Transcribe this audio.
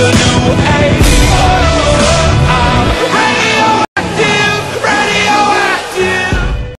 the new age.